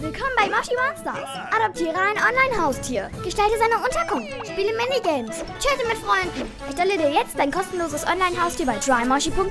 Willkommen bei Moshi Monsters. Adoptiere ein Online-Haustier. Gestalte seine Unterkunft. Spiele Minigames. Chatte mit Freunden. Erstelle dir jetzt dein kostenloses Online-Haustier bei trymoshi.com.